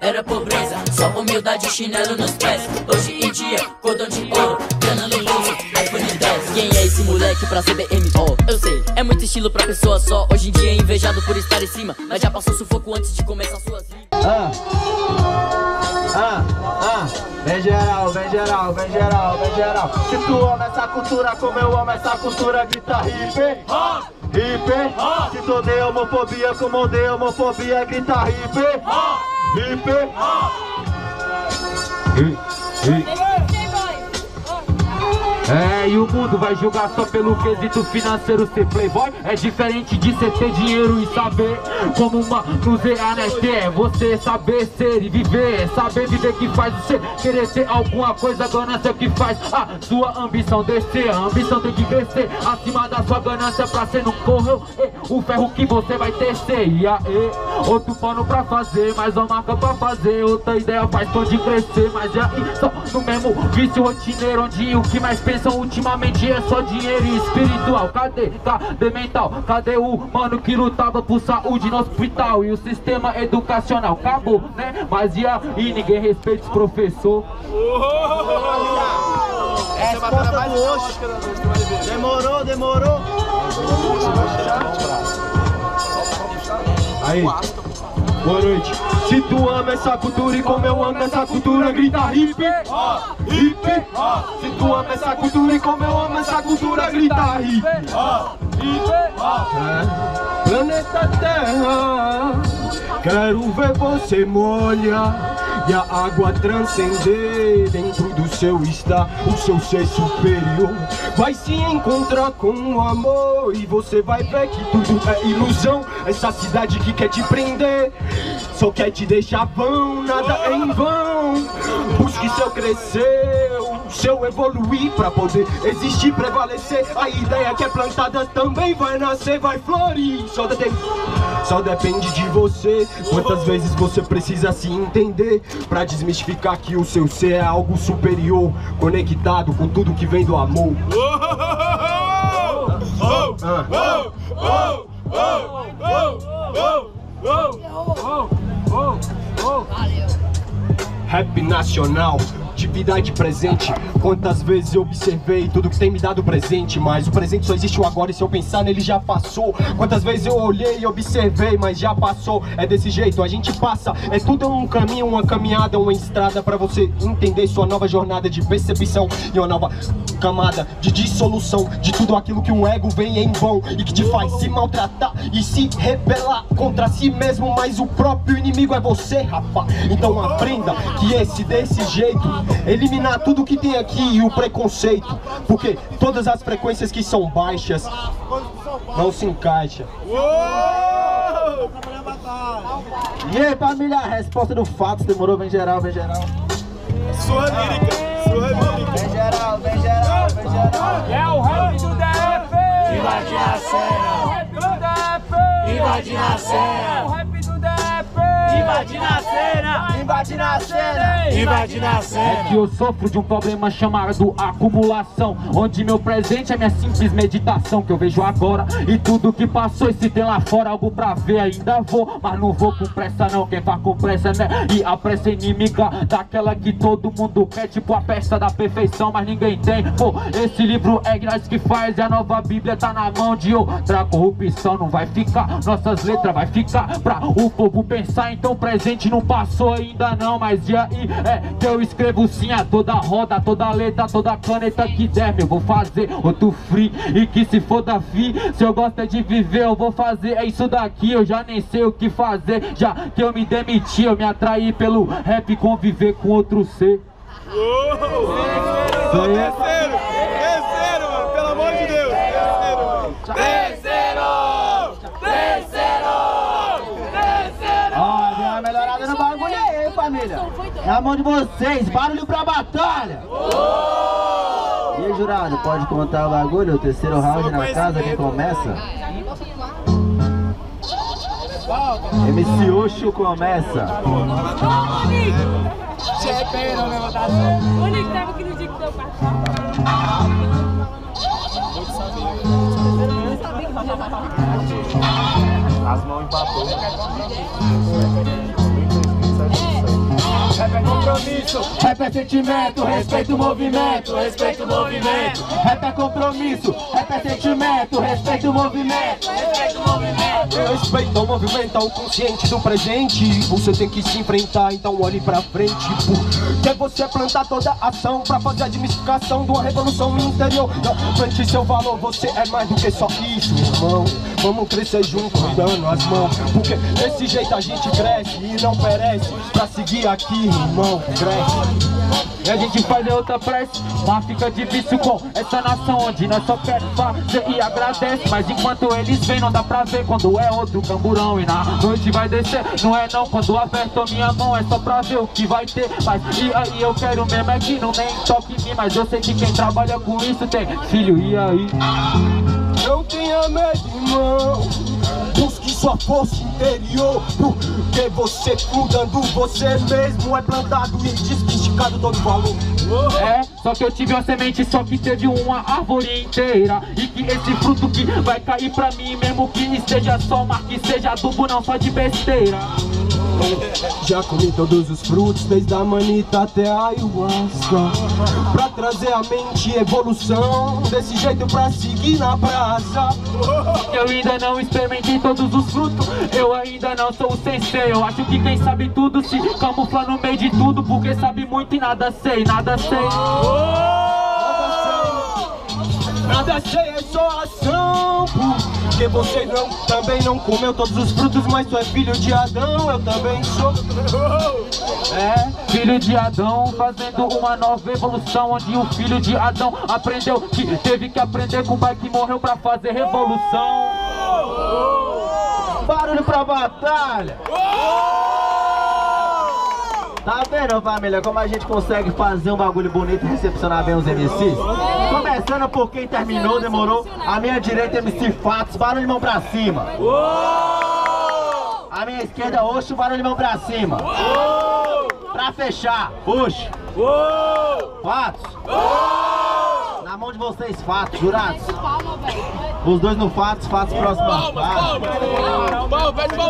era pobreza. Só humildade e chinelo nos pés. Hoje em dia, cordão de ouro, grana no bolso, iPhone 10. Quem é esse moleque pra CBM? Oh, eu sei, é muito estilo pra pessoa só. Hoje em dia é invejado por estar em cima. Mas já passou sufoco antes de começar suas vidas. Ah, ah, ah, vem geral, vem geral, vem geral, vem geral. Se tu ama essa cultura como eu amo essa cultura, grita hip, hip. Se odeia homofobia como odeia homofobia, grita hip, hip. Hip. É, e o mundo vai julgar só pelo quesito financeiro ser playboy. É diferente de cê ter dinheiro e saber como manusear, né? Ter é você saber ser e viver. É saber viver que faz você querer ter alguma coisa. Ganância que faz a sua ambição descer. A ambição tem que crescer acima da sua ganância Pra ser não correu o ferro que você vai tecer. E aí, outro pano pra fazer Mais uma marca pra fazer Outra ideia faz pode crescer. Mas aí, só no mesmo vício rotineiro Onde o que mais pensa ultimamente é só dinheiro e espiritual Cadê? Cadê mental? Cadê o mano que lutava por saúde no hospital? E o sistema educacional acabou, né? Mas e aí? Ninguém respeita os professores É resposta do Oxo Demorou, demorou Aí Boa noite. Se tu ama essa cultura e como eu amo essa cultura, grita hip, hip. Se tu ama essa cultura e como eu amo essa cultura, grita hip, hip. É. Planeta Terra, quero ver você molhar e a água transcender dentro do seu estar, o seu ser superior vai se encontrar com o amor e você vai ver que tudo é ilusão. Essa cidade que quer te prender só quer te deixar vão, nada é em vão. Busque seu crescer, o seu evoluir pra poder existir, prevalecer. A ideia que é plantada também vai nascer, vai florir. Só depende, só depende de você. Quantas vezes você precisa se entender pra desmistificar que o seu ser é algo superior, conectado com tudo que vem do amor. Rap nacional, atividade presente. Quantas vezes eu observei tudo que tem me dado presente Mas o presente só existe o agora e se eu pensar nele já passou. Quantas vezes eu olhei e observei, mas já passou. É desse jeito, a gente passa. É tudo um caminho, uma caminhada, uma estrada Pra você entender sua nova jornada de percepção E uma nova camada de dissolução De tudo aquilo que um ego vem em vão E que te faz se maltratar e se rebelar contra si mesmo Mas o próprio inimigo é você, rapá Então aprenda que esse desse jeito Eliminar tudo que tem aqui e o preconceito Porque todas as frequências que são baixas Não se encaixam E aí família, a resposta do fato Demorou, vem geral, vem geral. Sua lírica, sua lírica. Vem geral, vem geral, vem geral. É o rap do DF! Invade a cena, É o rap do DF! invade na É o cena, rap do DF! invade na cena, Invade na cena. Invade na É cena. que eu sofro de um problema chamado acumulação Onde meu presente é minha simples meditação Que eu vejo agora. E tudo que passou E se tem lá fora algo pra ver ainda vou. Mas não vou com pressa não, quem faz com pressa né? E a pressa é inimiga daquela que todo mundo quer Tipo a peça da perfeição, mas ninguém tem. Pô, esse livro é nós que faz E a nova bíblia tá na mão de outra corrupção. Não vai ficar, nossas letras vai ficar Pra o povo pensar, então o presente não passou ainda não Mas e aí, é que eu escrevo sim a toda roda Toda letra, toda caneta que der Eu vou fazer outro free E que se for da fi, se eu gosto é de viver Eu vou fazer, é isso daqui Eu já nem sei o que fazer Já que eu me demiti, eu me atraí pelo rap Conviver com outro ser Só terceiro, terceiro, mano, pelo amor de Deus Terceiro, mano Ó, deu uma melhorada no bagulho família. Na mão de vocês, barulho pra batalha. E aí, jurado, pode contar o bagulho? O terceiro round na casa, quem começa? MC Oxo começa. Que tava aqui no dia que deu. As mãos empatou Hey, hey. Compromisso. Rap é sentimento, respeita o movimento, respeita o movimento. Rap é compromisso, rap é sentimento, respeita o movimento, respeita o movimento. Respeita o movimento, ao consciente do presente. Você tem que se enfrentar, então olhe pra frente. Porque você plantar toda a ação pra fazer a desmistificação de uma revolução interior. Plante seu valor, você é mais do que só isso, irmão. Vamos crescer junto, dando as mãos. Porque desse jeito a gente cresce e não perece. Pra seguir aqui, irmão, cresce. E a gente faz outra prece Mas fica difícil com essa nação Onde nós só queremos fazer e agradece. Mas enquanto eles vêm não dá pra ver Quando é outro camburão. E na noite vai descer Não é não, quando aperto minha mão É só pra ver o que vai ter. Mas e aí eu quero mesmo é que não nem toque em mim Mas eu sei que quem trabalha com isso tem filho. E aí? Não tenha medo, irmão Busque sua força interior Porque você cuidando você mesmo É plantado e desmistificado todo valor. É, só que eu tive uma semente só que teve uma árvore inteira. E que esse fruto que vai cair pra mim Mesmo que esteja só mar, que seja adubo não só de besteira Já comi todos os frutos, desde a manita até a ayahuasca. Pra trazer a mente evolução Desse jeito pra seguir na praça Eu ainda não experimentei todos os frutos Eu ainda não sou o sensei. Eu acho que quem sabe tudo se camufla no meio de tudo Porque sabe muito e nada sei, nada sei. Nada sei, é só ação Porque você não, também não comeu todos os frutos Mas tu é filho de Adão, eu também sou. É, filho de Adão fazendo uma nova evolução Onde o filho de Adão aprendeu que teve que aprender com o pai que morreu pra fazer revolução. Barulho pra batalha. Tá vendo, família, como a gente consegue fazer um bagulho bonito e recepcionar bem os MCs? Começando por quem terminou, demorou. A minha direita, MC Fatos, barulho de mão pra cima. A minha esquerda, Oxo, barulho de mão pra cima. Pra fechar, puxa. Fatos. Na mão de vocês, Fatos, jurados. Os dois no Fatos, Fatos próximo. a Fatos. Palma, pede palma.